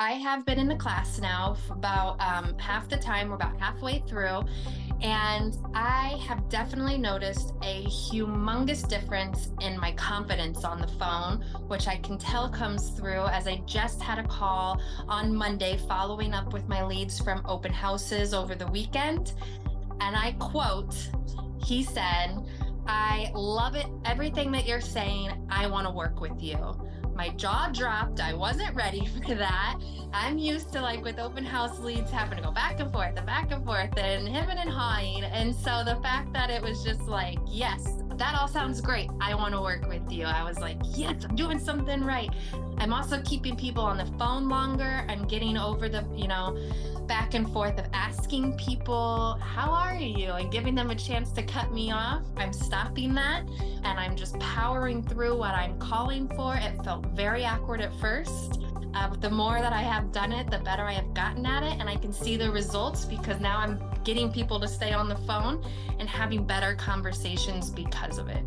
I have been in the class now for about um, half the time. We're about halfway through. And I have definitely noticed a humongous difference in my confidence on the phone, which I can tell comes through as I just had a call on Monday following up with my leads from open houses over the weekend. And I quote, he said, I love it, everything that you're saying. I want to work with you. My jaw dropped. I wasn't ready for that. I'm used to like with open house leads having to go back and forth and back and forth and hemming and hawing. And so the fact that it was just like, yes, that all sounds great. I want to work with you. I was like, yes, I'm doing something right. I'm also keeping people on the phone longer. I'm getting over the, you know, back and forth of asking people, how are you? And giving them a chance to cut me off. I'm stopping that and I'm just powering through what I'm calling for. It felt very awkward at first. Uh, the more that I have done it, the better I have gotten at it. And I can see the results because now I'm getting people to stay on the phone and having better conversations because of it.